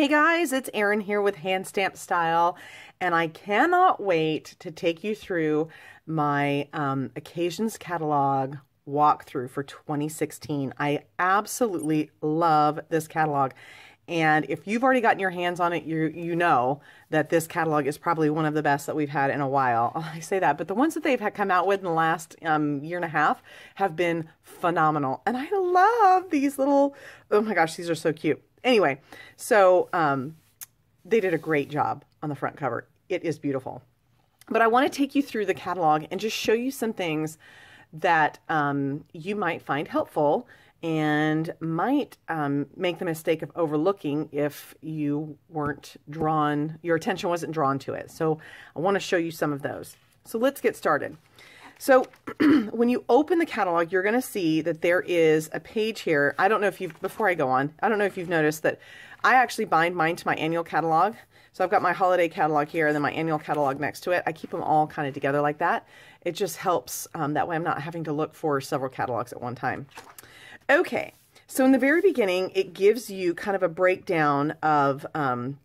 Hey guys, it's Erin here with Hand Stamped Style, and I cannot wait to take you through my um, Occasions catalog walkthrough for 2016. I absolutely love this catalog. And if you've already gotten your hands on it, you you know that this catalog is probably one of the best that we've had in a while. I say that, but the ones that they've had come out with in the last um, year and a half have been phenomenal. And I love these little, oh my gosh, these are so cute. Anyway, so um, they did a great job on the front cover. It is beautiful. But I want to take you through the catalog and just show you some things that um, you might find helpful and might um, make the mistake of overlooking if you weren't drawn, your attention wasn't drawn to it. So I want to show you some of those. So let's get started. So when you open the catalog, you're going to see that there is a page here. I don't know if you've, before I go on, I don't know if you've noticed that I actually bind mine to my annual catalog. So I've got my holiday catalog here and then my annual catalog next to it. I keep them all kind of together like that. It just helps. Um, that way I'm not having to look for several catalogs at one time. Okay, so in the very beginning, it gives you kind of a breakdown of um,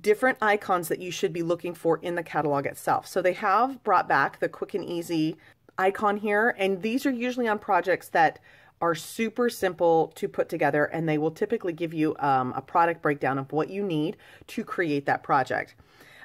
different icons that you should be looking for in the catalog itself. So they have brought back the quick and easy icon here, and these are usually on projects that are super simple to put together, and they will typically give you um, a product breakdown of what you need to create that project.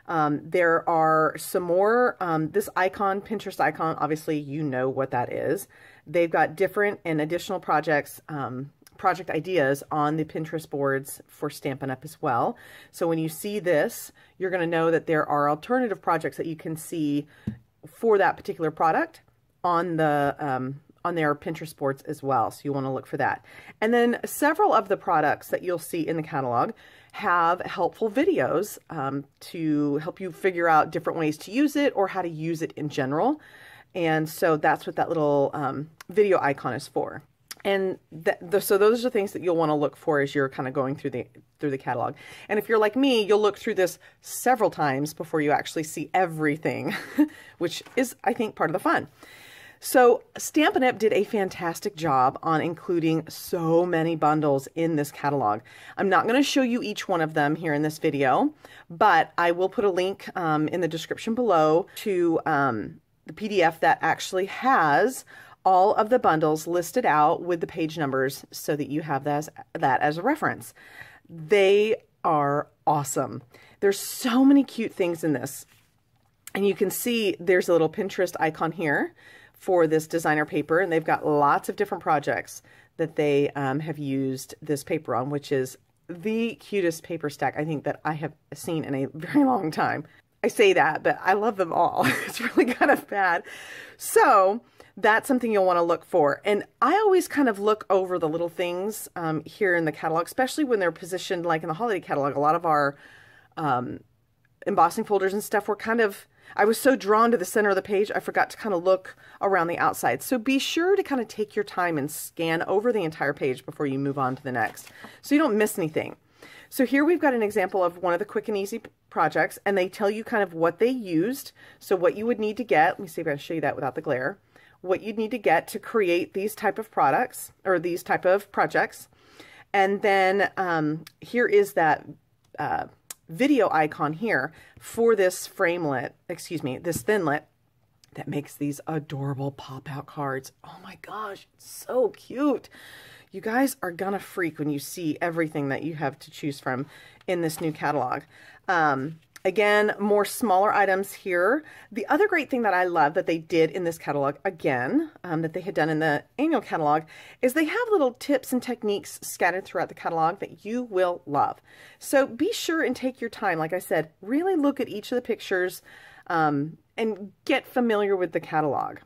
Um, there are some more, um, this icon, Pinterest icon, obviously you know what that is. They've got different and additional projects um, project ideas on the Pinterest boards for Stampin' Up! as well. So when you see this, you're going to know that there are alternative projects that you can see for that particular product on the um, on their Pinterest boards as well. So you want to look for that. And then several of the products that you'll see in the catalog have helpful videos um, to help you figure out different ways to use it or how to use it in general. And so that's what that little um, video icon is for and the, so those are the things that you'll want to look for as you're kind of going through the through the catalog. And if you're like me, you'll look through this several times before you actually see everything, which is, I think, part of the fun. So Stampin' Up! did a fantastic job on including so many bundles in this catalog. I'm not going to show you each one of them here in this video, but I will put a link um, in the description below to um, the PDF that actually has all of the bundles listed out with the page numbers so that you have that as, that as a reference. They are awesome. There's so many cute things in this. And you can see there's a little Pinterest icon here for this designer paper, and they've got lots of different projects that they um, have used this paper on, which is the cutest paper stack I think that I have seen in a very long time. I say that, but I love them all. it's really kind of bad. So that's something you'll want to look for. And I always kind of look over the little things um, here in the catalog, especially when they're positioned like in the holiday catalog. A lot of our um, embossing folders and stuff were kind of, I was so drawn to the center of the page, I forgot to kind of look around the outside. So be sure to kind of take your time and scan over the entire page before you move on to the next so you don't miss anything. So here we've got an example of one of the quick and easy projects, and they tell you kind of what they used. So what you would need to get, let me see if I can show you that without the glare what you need to get to create these type of products or these type of projects. And then um, here is that uh, video icon here for this framelit, excuse me, this thinlit that makes these adorable pop-out cards. Oh my gosh, so cute. You guys are gonna freak when you see everything that you have to choose from in this new catalog. Um, Again, more smaller items here. The other great thing that I love that they did in this catalog, again, um, that they had done in the annual catalog, is they have little tips and techniques scattered throughout the catalog that you will love. So be sure and take your time. Like I said, really look at each of the pictures um, and get familiar with the catalog.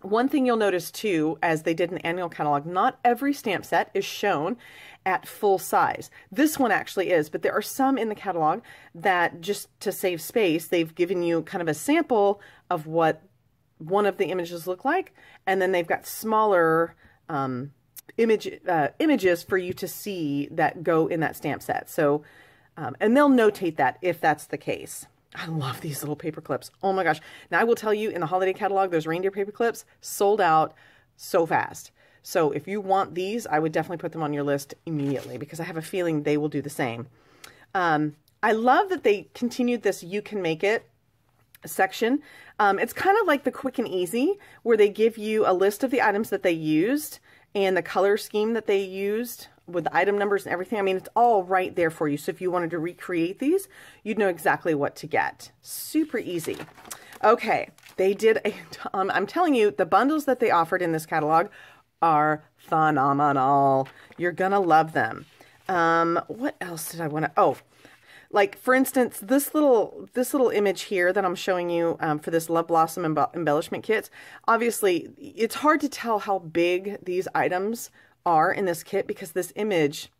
One thing you'll notice too, as they did an annual catalog, not every stamp set is shown at full size. This one actually is, but there are some in the catalog that just to save space, they've given you kind of a sample of what one of the images look like, and then they've got smaller um, image uh, images for you to see that go in that stamp set. So, um, and they'll notate that if that's the case. I love these little paper clips. Oh my gosh. Now I will tell you in the holiday catalog, those reindeer paper clips sold out so fast. So if you want these, I would definitely put them on your list immediately because I have a feeling they will do the same. Um, I love that they continued this You Can Make It section. Um, it's kind of like the quick and easy where they give you a list of the items that they used and the color scheme that they used with the item numbers and everything. I mean, it's all right there for you. So if you wanted to recreate these, you'd know exactly what to get. Super easy. Okay, they did a, um, I'm telling you, the bundles that they offered in this catalog are phenomenal. You're gonna love them. Um, what else did I want to, oh, like for instance, this little this little image here that I'm showing you um, for this Love Blossom embellishment kit. Obviously, it's hard to tell how big these items are in this kit because this image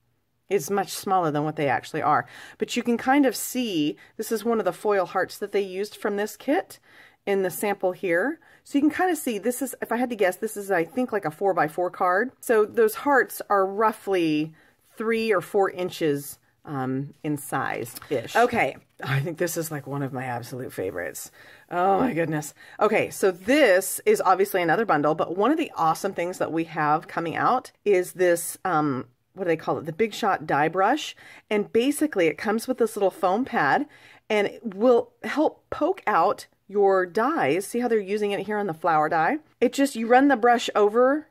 is much smaller than what they actually are. But you can kind of see, this is one of the foil hearts that they used from this kit in the sample here. So you can kind of see, this is, if I had to guess, this is, I think, like a 4 by 4 card. So those hearts are roughly 3 or 4 inches um, in size-ish. Okay, I think this is like one of my absolute favorites. Oh my goodness. Okay, so this is obviously another bundle, but one of the awesome things that we have coming out is this, um, what do they call it? The Big Shot die brush. And basically it comes with this little foam pad and it will help poke out your dies. See how they're using it here on the flower die? It just, you run the brush over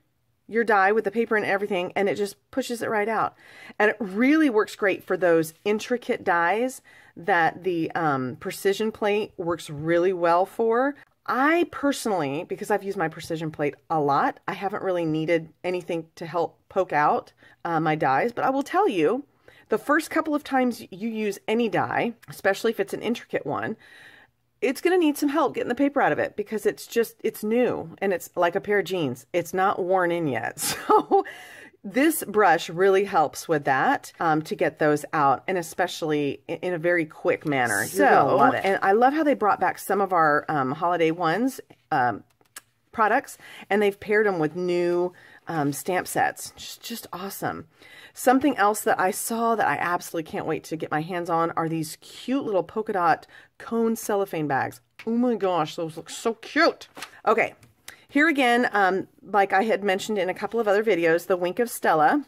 your die with the paper and everything and it just pushes it right out. And it really works great for those intricate dies that the um, precision plate works really well for. I personally, because I've used my precision plate a lot, I haven't really needed anything to help poke out uh, my dies, but I will tell you, the first couple of times you use any die, especially if it's an intricate one, it's going to need some help getting the paper out of it because it's just, it's new and it's like a pair of jeans. It's not worn in yet. So this brush really helps with that um, to get those out and especially in, in a very quick manner. So, and I love how they brought back some of our um, holiday ones, um, products, and they've paired them with new um, stamp sets. Just, just awesome. Something else that I saw that I absolutely can't wait to get my hands on are these cute little polka dot cone cellophane bags. Oh my gosh, those look so cute. Okay, here again, um, like I had mentioned in a couple of other videos, the Wink of Stella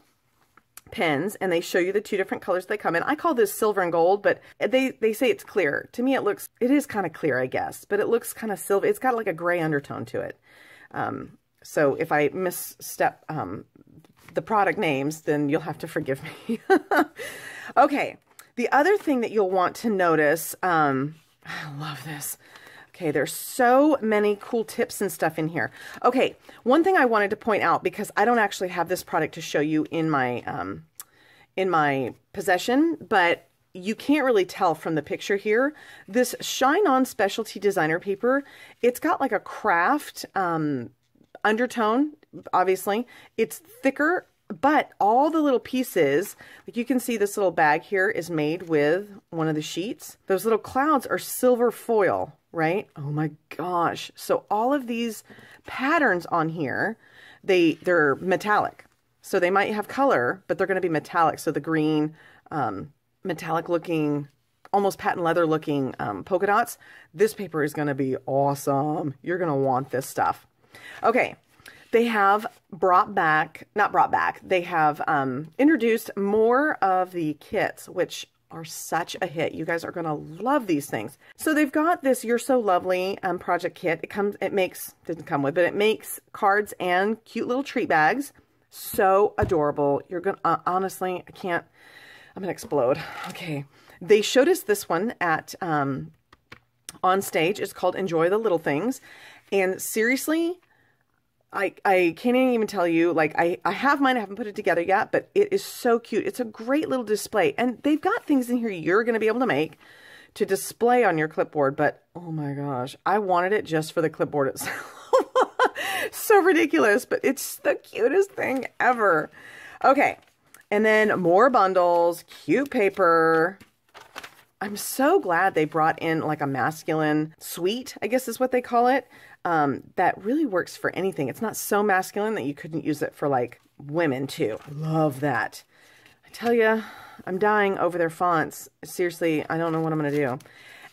pens and they show you the two different colors they come in. I call this silver and gold, but they, they say it's clear. To me, it looks, it is kind of clear, I guess, but it looks kind of silver. It's got like a gray undertone to it. Um, so if I misstep um, the product names, then you'll have to forgive me. okay. The other thing that you'll want to notice, um, I love this. Okay, there's so many cool tips and stuff in here. Okay, one thing I wanted to point out because I don't actually have this product to show you in my um, in my possession, but you can't really tell from the picture here. This Shine On Specialty Designer paper, it's got like a craft um, undertone, obviously. It's thicker but all the little pieces, like you can see this little bag here is made with one of the sheets. Those little clouds are silver foil, right? Oh my gosh. So all of these patterns on here, they, they're metallic. So they might have color, but they're going to be metallic. So the green, um, metallic looking, almost patent leather looking um, polka dots. This paper is going to be awesome. You're going to want this stuff. Okay, they have brought back, not brought back, they have um, introduced more of the kits, which are such a hit. You guys are going to love these things. So they've got this You're So Lovely um, project kit. It comes, it makes, didn't come with, but it makes cards and cute little treat bags. So adorable. You're going to, uh, honestly, I can't, I'm going to explode. Okay. They showed us this one at, um, on stage. It's called Enjoy the Little Things. And seriously, I, I can't even tell you, like, I, I have mine, I haven't put it together yet, but it is so cute. It's a great little display. And they've got things in here you're going to be able to make to display on your clipboard, but oh my gosh, I wanted it just for the clipboard itself. so ridiculous, but it's the cutest thing ever. Okay, and then more bundles, cute paper. I'm so glad they brought in like a masculine suite, I guess is what they call it um, that really works for anything. It's not so masculine that you couldn't use it for like women too. I love that. I tell you, I'm dying over their fonts. Seriously, I don't know what I'm going to do.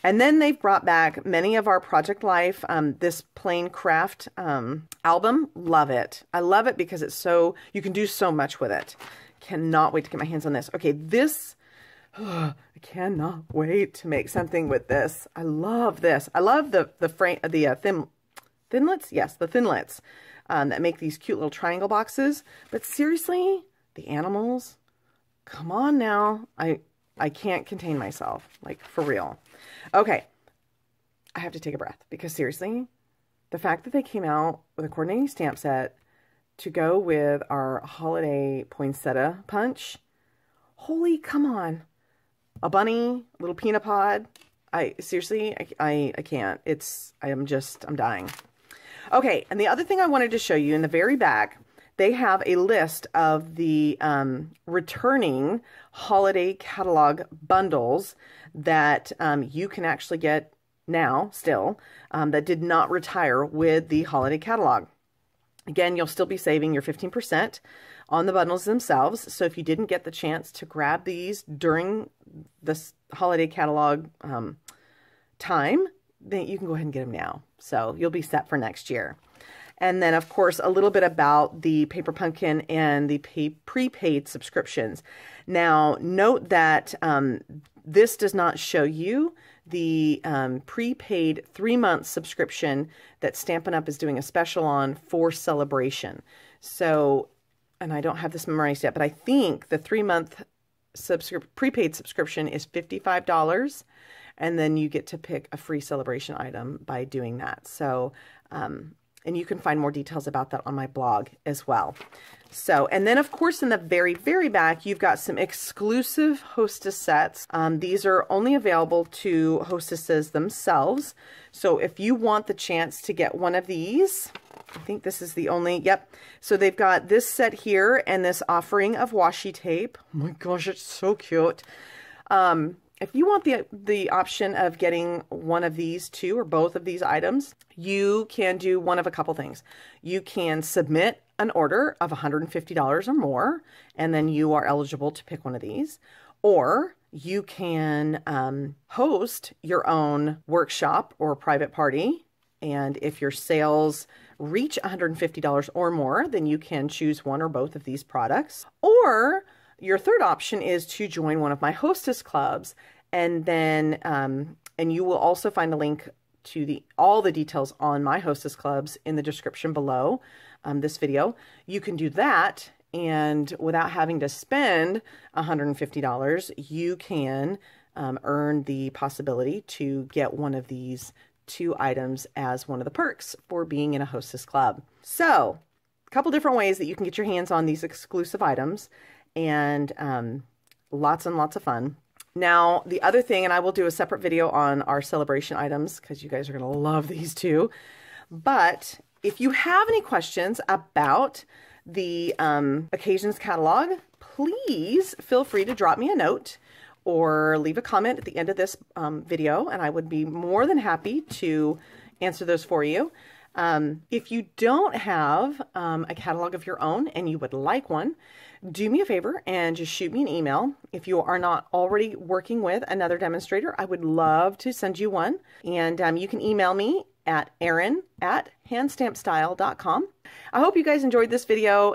And then they've brought back many of our Project Life, um, this plain craft um, album. Love it. I love it because it's so, you can do so much with it. Cannot wait to get my hands on this. Okay, this, I cannot wait to make something with this. I love this. I love the the frame the uh, thin thinlits. Yes, the thinlits um, that make these cute little triangle boxes. But seriously, the animals, come on now. I I can't contain myself, like for real. Okay, I have to take a breath because seriously, the fact that they came out with a coordinating stamp set to go with our holiday poinsettia punch, holy come on a bunny, a little peanut pod. I seriously, I, I, I can't. It's, I am just, I'm dying. Okay, and the other thing I wanted to show you in the very back, they have a list of the um, returning holiday catalog bundles that um, you can actually get now still um, that did not retire with the holiday catalog. Again, you'll still be saving your 15% on the bundles themselves. So if you didn't get the chance to grab these during this holiday catalog um, time, then you can go ahead and get them now. So you'll be set for next year. And then, of course, a little bit about the Paper Pumpkin and the prepaid subscriptions. Now, note that um, this does not show you the um, prepaid three month subscription that Stampin' Up! is doing a special on for celebration. So and I don't have this memorized yet, but I think the three month subscri- prepaid subscription is $55. And then you get to pick a free celebration item by doing that. So, um, and you can find more details about that on my blog as well. So, and then of course in the very, very back, you've got some exclusive hostess sets. Um, these are only available to hostesses themselves. So if you want the chance to get one of these, I think this is the only, yep. So they've got this set here and this offering of washi tape. Oh my gosh, it's so cute. Um, if you want the the option of getting one of these two or both of these items, you can do one of a couple things. You can submit an order of $150 or more, and then you are eligible to pick one of these. Or you can um, host your own workshop or private party. And if your sales reach $150 or more, then you can choose one or both of these products. Or your third option is to join one of my hostess clubs, and then um, and you will also find a link to the all the details on my hostess clubs in the description below um, this video. You can do that, and without having to spend $150, you can um, earn the possibility to get one of these two items as one of the perks for being in a hostess club. So, a couple different ways that you can get your hands on these exclusive items and um, lots and lots of fun. Now, the other thing, and I will do a separate video on our celebration items because you guys are going to love these too. But if you have any questions about the um, occasions catalog, please feel free to drop me a note or leave a comment at the end of this um, video, and I would be more than happy to answer those for you. Um, if you don't have um, a catalog of your own and you would like one, do me a favor and just shoot me an email. If you are not already working with another demonstrator, I would love to send you one. And um, you can email me at erin at handstampedstyle.com. I hope you guys enjoyed this video.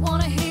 wanna hear